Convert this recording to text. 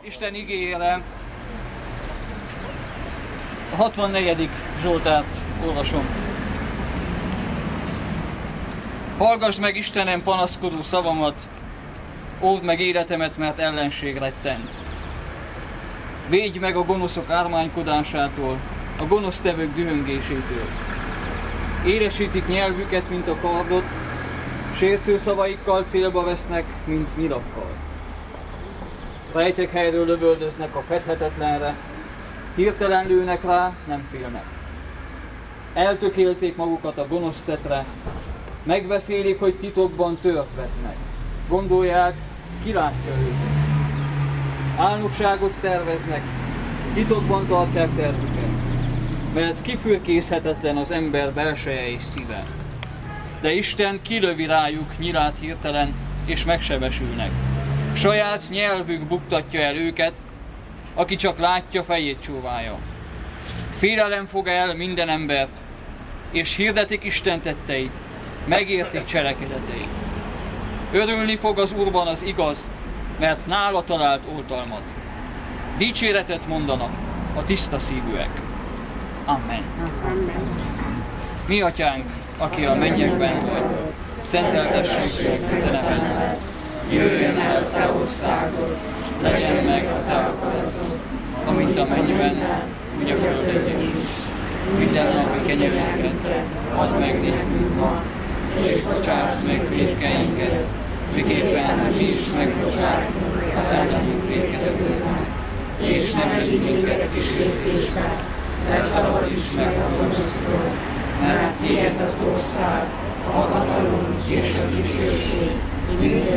Isten igényére a 64. Zsoltárt olvasom. Hallgass meg Istenem panaszkodó szavamat, óvd meg életemet, mert ellenség rettent. Védj meg a gonoszok ármánykodásától, a gonosz tevők dühöngésétől. Éresítik nyelvüket, mint a kardot, sértő szavaikkal célba vesznek, mint nyilakkal. Rejtek helyről lövöldöznek a fedhetetlenre, hirtelen lőnek rá, nem félnek. Eltökélték magukat a gonosz tetre, megbeszélik, hogy titokban tört vetnek. Gondolják, ki látja őket. Álnokságot terveznek, titokban tartják tervüket, mert kifürkészhetetlen az ember belseje és szíve. De Isten kilövi rájuk nyilát hirtelen, és megsebesülnek. Saját nyelvük buktatja el őket, aki csak látja, fejét csóválja. Félelem fog el minden embert, és hirdetik Isten tetteit, megértik cselekedeteit. Örülni fog az Úrban az igaz, mert nála talált oltalmat. Dicséretet mondanak a tiszta szívűek. Amen. Mi atyánk, aki a mennyekben vagy, szenteltessék te neved. Te országod, legyen meg a te akaratod, amint a mennyben, úgy a földön is. Minden napi kenyerünket add meg nékünk ma, és bocsáss meg védkeinket, miképpen mi is megbocsátunk az ellenünk védkezőknek. És ne vigy minket kísértésbe, de szabadíts meg a gonosztól, mert tiéd az ország, a hatalom és a dicsőség. Amen.